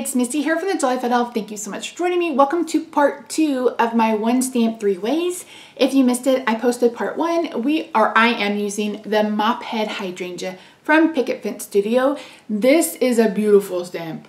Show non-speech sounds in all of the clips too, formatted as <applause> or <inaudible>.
It's Misty here from the Jolly Fat Elf. Thank you so much for joining me. Welcome to part two of my one stamp three ways. If you missed it, I posted part one. We are I am using the Mop Head Hydrangea from Picket Fence Studio. This is a beautiful stamp.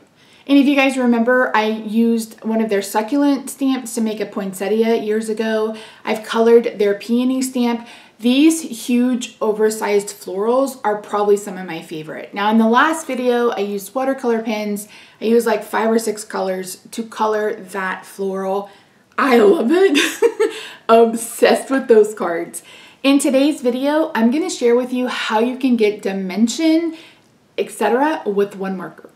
And if you guys remember, I used one of their succulent stamps to make a poinsettia years ago. I've colored their peony stamp. These huge oversized florals are probably some of my favorite. Now in the last video, I used watercolor pens. I used like five or six colors to color that floral. I love it. <laughs> Obsessed with those cards. In today's video, I'm gonna share with you how you can get dimension, etc. with one marker.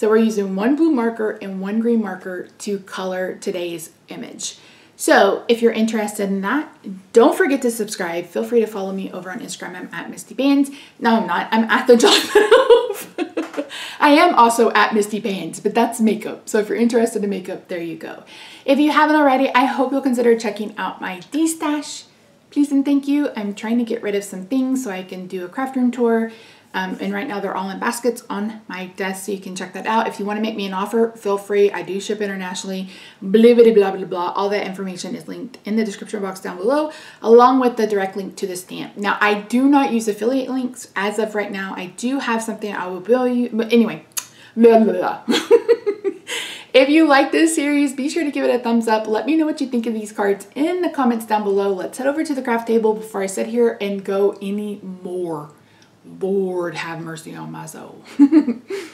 So we're using one blue marker and one green marker to color today's image. So if you're interested in that, don't forget to subscribe. Feel free to follow me over on Instagram. I'm at Misty Bands. No, I'm not. I'm at the Job <laughs> I am also at Misty Bands, but that's makeup. So if you're interested in makeup, there you go. If you haven't already, I hope you'll consider checking out my D-Stash. Please and thank you. I'm trying to get rid of some things so I can do a craft room tour um, and right now they're all in baskets on my desk, so you can check that out. If you want to make me an offer, feel free. I do ship internationally. Blah, blah, blah, blah, blah. All that information is linked in the description box down below, along with the direct link to the stamp. Now, I do not use affiliate links as of right now. I do have something I will bill you, but anyway, blah, blah, blah. <laughs> If you like this series, be sure to give it a thumbs up. Let me know what you think of these cards in the comments down below. Let's head over to the craft table before I sit here and go any more. Lord have mercy on my soul. <laughs>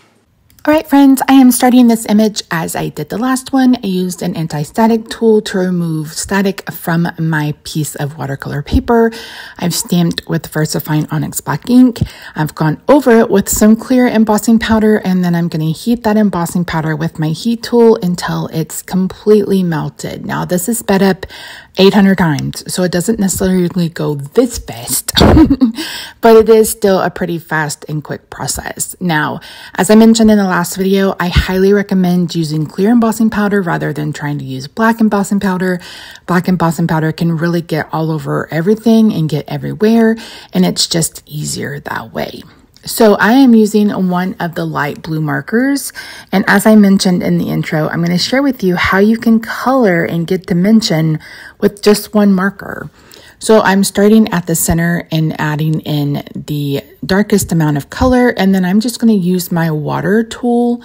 All right, friends, I am starting this image as I did the last one. I used an anti-static tool to remove static from my piece of watercolor paper. I've stamped with VersaFine Onyx Black ink. I've gone over it with some clear embossing powder, and then I'm going to heat that embossing powder with my heat tool until it's completely melted. Now, this is sped up 800 times, so it doesn't necessarily go this fast, <laughs> but it is still a pretty fast and quick process. Now, as I mentioned in the last video, I highly recommend using clear embossing powder rather than trying to use black embossing powder. Black embossing powder can really get all over everything and get everywhere, and it's just easier that way. So I am using one of the light blue markers. And as I mentioned in the intro, I'm going to share with you how you can color and get dimension with just one marker. So I'm starting at the center and adding in the darkest amount of color. And then I'm just going to use my water tool,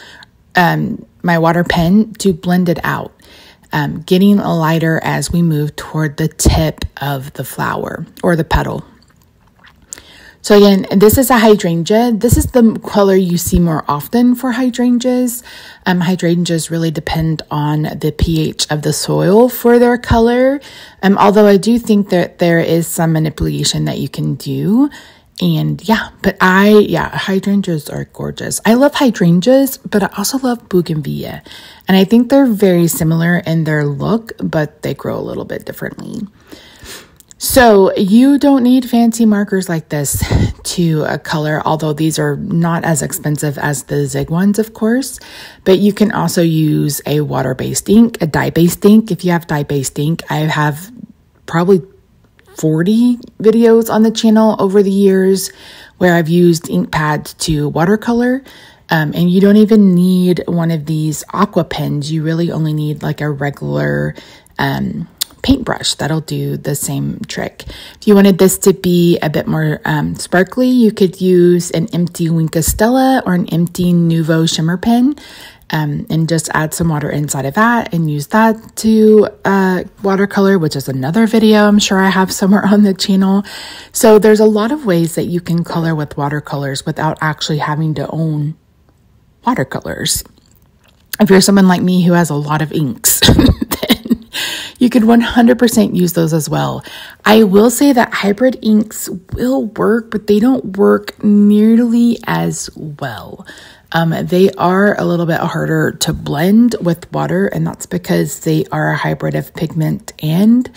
um, my water pen to blend it out. Um, getting a lighter as we move toward the tip of the flower or the petal. So again, this is a hydrangea. This is the color you see more often for hydrangeas. Um, hydrangeas really depend on the pH of the soil for their color. Um, although I do think that there is some manipulation that you can do. And yeah, but I, yeah, hydrangeas are gorgeous. I love hydrangeas, but I also love bougainvillea. And I think they're very similar in their look, but they grow a little bit differently. So you don't need fancy markers like this to uh, color, although these are not as expensive as the Zig ones, of course. But you can also use a water-based ink, a dye-based ink. If you have dye-based ink, I have probably 40 videos on the channel over the years where I've used ink pads to watercolor. Um, and you don't even need one of these aqua pens. You really only need like a regular um, paintbrush. That'll do the same trick. If you wanted this to be a bit more um, sparkly, you could use an empty Wink Stella or an empty Nuvo shimmer pen. Um, and just add some water inside of that and use that to uh, watercolor, which is another video I'm sure I have <laughs> somewhere on the channel. So there's a lot of ways that you can color with watercolors without actually having to own watercolors. If you're someone like me who has a lot of inks, <laughs> you could 100% use those as well. I will say that hybrid inks will work, but they don't work nearly as well. Um, they are a little bit harder to blend with water, and that's because they are a hybrid of pigment and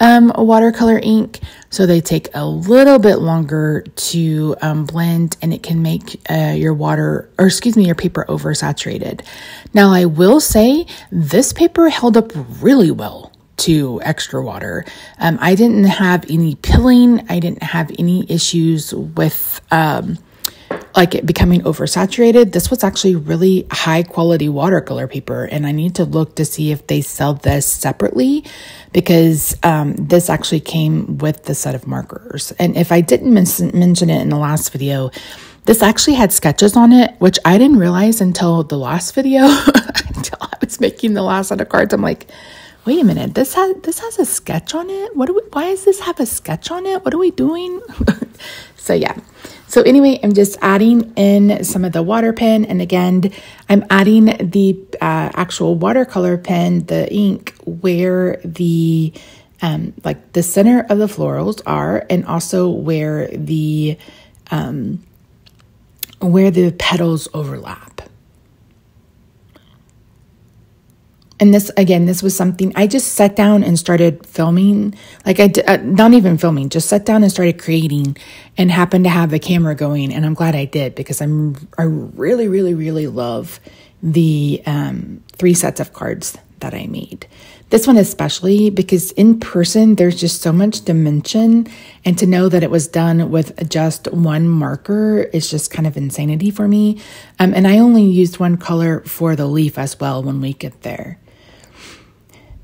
um, watercolor ink. So they take a little bit longer to um, blend and it can make uh, your water, or excuse me, your paper oversaturated. Now, I will say this paper held up really well to extra water. Um, I didn't have any pilling. I didn't have any issues with um, like it becoming oversaturated, this was actually really high quality watercolor paper. And I need to look to see if they sell this separately because um, this actually came with the set of markers. And if I didn't mention it in the last video, this actually had sketches on it, which I didn't realize until the last video, <laughs> until I was making the last set of cards. I'm like, wait a minute, this has this has a sketch on it. What do we, why does this have a sketch on it? What are we doing? <laughs> so yeah. So anyway, I'm just adding in some of the water pen, and again, I'm adding the uh, actual watercolor pen, the ink, where the um, like the center of the florals are, and also where the um, where the petals overlap. And this again this was something i just sat down and started filming. Like i uh, not even filming just sat down and started creating and happened to have the camera going and i'm glad i did because i'm i really really really love the um, three sets of cards that i made. This one especially because in person there's just so much dimension and to know that it was done with just one marker is just kind of insanity for me. Um, and i only used one color for the leaf as well when we get there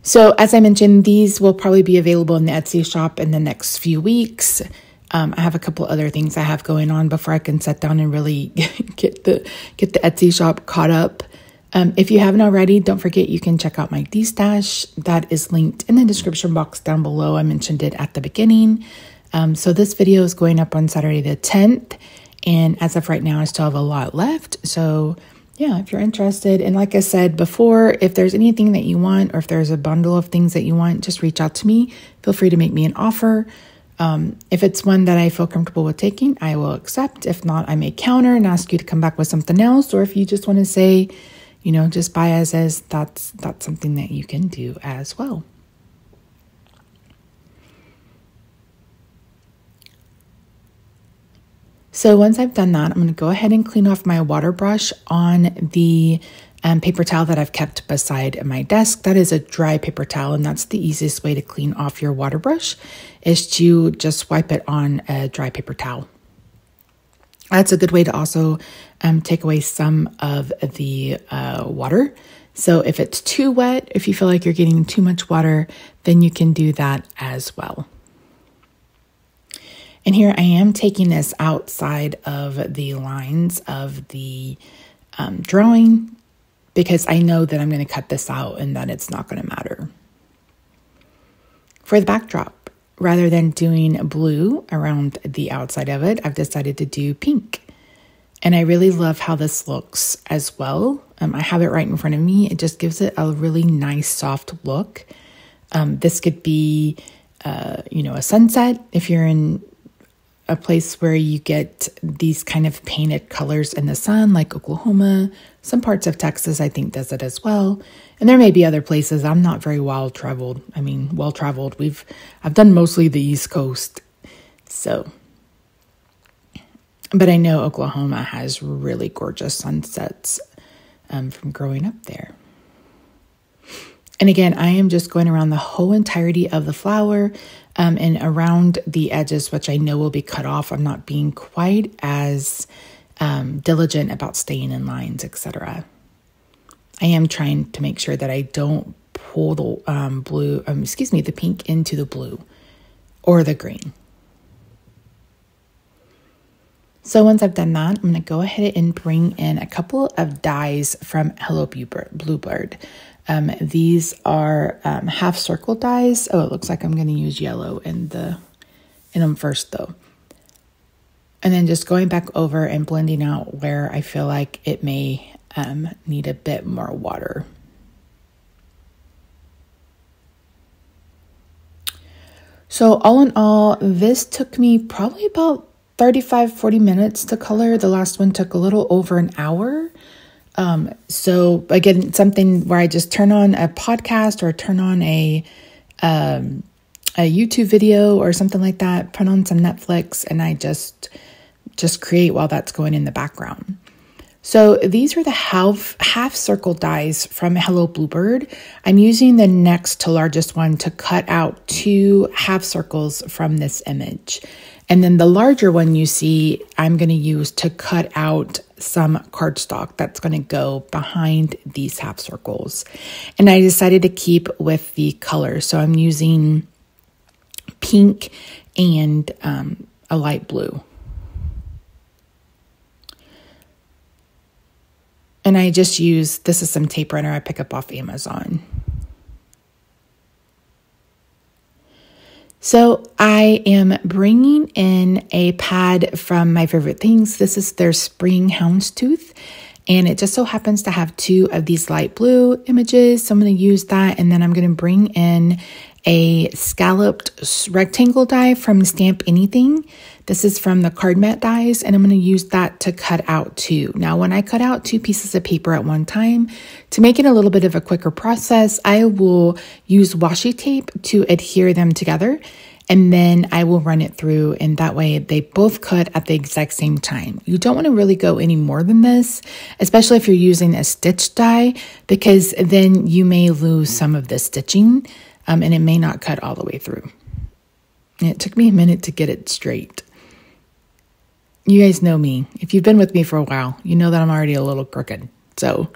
so, as I mentioned, these will probably be available in the Etsy shop in the next few weeks. Um, I have a couple other things I have going on before I can sit down and really <laughs> get the get the Etsy shop caught up. Um, if you haven't already, don't forget you can check out my D stash. That is linked in the description box down below. I mentioned it at the beginning. Um, so this video is going up on Saturday the 10th, and as of right now, I still have a lot left. So yeah, if you're interested. And like I said before, if there's anything that you want or if there's a bundle of things that you want, just reach out to me. Feel free to make me an offer. Um, if it's one that I feel comfortable with taking, I will accept. If not, I may counter and ask you to come back with something else. Or if you just want to say, you know, just buy as is, that's that's something that you can do as well. So once I've done that, I'm going to go ahead and clean off my water brush on the um, paper towel that I've kept beside my desk. That is a dry paper towel, and that's the easiest way to clean off your water brush is to just wipe it on a dry paper towel. That's a good way to also um, take away some of the uh, water. So if it's too wet, if you feel like you're getting too much water, then you can do that as well. And here I am taking this outside of the lines of the um, drawing because I know that I'm going to cut this out and that it's not going to matter. For the backdrop, rather than doing blue around the outside of it, I've decided to do pink. And I really love how this looks as well. Um, I have it right in front of me. It just gives it a really nice soft look. Um, this could be, uh, you know, a sunset if you're in a place where you get these kind of painted colors in the sun, like Oklahoma. Some parts of Texas, I think, does it as well. And there may be other places. I'm not very well traveled. I mean, well traveled. We've I've done mostly the East Coast, so. But I know Oklahoma has really gorgeous sunsets um, from growing up there. And again, I am just going around the whole entirety of the flower um, and around the edges, which I know will be cut off. I'm not being quite as um, diligent about staying in lines, etc. I am trying to make sure that I don't pull the um, blue, um, excuse me, the pink into the blue or the green. So once I've done that, I'm going to go ahead and bring in a couple of dies from Hello Bluebird. Um, these are um, half circle dies. Oh, it looks like I'm going to use yellow in the in them first though. And then just going back over and blending out where I feel like it may um, need a bit more water. So all in all, this took me probably about 35, 40 minutes to color. The last one took a little over an hour. Um, so again, something where I just turn on a podcast or turn on a um, a YouTube video or something like that, put on some Netflix, and I just just create while that's going in the background. So these are the half half circle dies from Hello Bluebird. I'm using the next to largest one to cut out two half circles from this image. And then the larger one you see, I'm going to use to cut out some cardstock that's going to go behind these half circles. And I decided to keep with the color. So I'm using pink and um, a light blue. And I just use, this is some tape runner I pick up off Amazon. So I am bringing in a pad from my favorite things. This is their spring houndstooth. And it just so happens to have two of these light blue images. So I'm going to use that. And then I'm going to bring in a scalloped rectangle die from Stamp Anniething. This is from the card mat dies, and I'm going to use that to cut out two. Now, when I cut out two pieces of paper at one time, to make it a little bit of a quicker process, I will use washi tape to adhere them together, and then I will run it through, and that way they both cut at the exact same time. You don't want to really go any more than this, especially if you're using a stitch die, because then you may lose some of the stitching um, and it may not cut all the way through. It took me a minute to get it straight. You guys know me. If you've been with me for a while, you know that I'm already a little crooked. So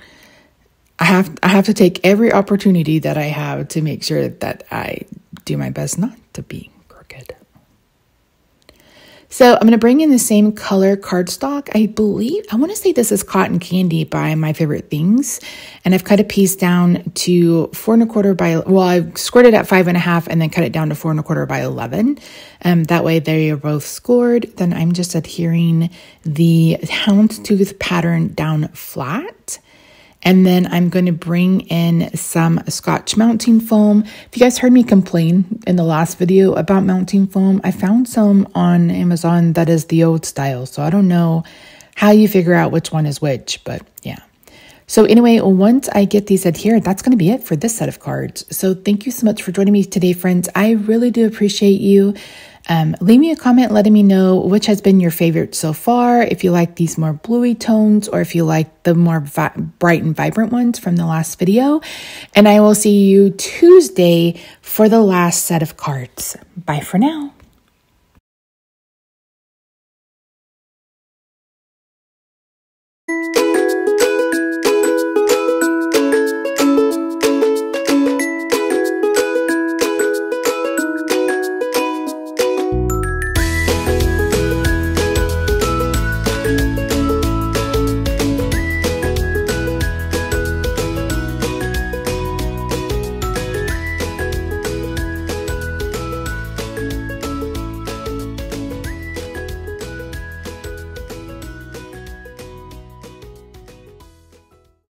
I have I have to take every opportunity that I have to make sure that I do my best not to be crooked. So I'm going to bring in the same color cardstock. I believe, I want to say this is Cotton Candy by My Favorite Things. And I've cut a piece down to four and a quarter by, well, I've scored it at five and a half and then cut it down to four and a quarter by 11. Um, that way they are both scored. Then I'm just adhering the houndstooth pattern down flat. And then I'm going to bring in some Scotch mounting foam. If you guys heard me complain in the last video about mounting foam, I found some on Amazon that is the old style. So I don't know how you figure out which one is which, but yeah. So anyway, once I get these adhered, that's going to be it for this set of cards. So thank you so much for joining me today, friends. I really do appreciate you. Um, leave me a comment letting me know which has been your favorite so far, if you like these more bluey tones or if you like the more bright and vibrant ones from the last video. And I will see you Tuesday for the last set of cards. Bye for now.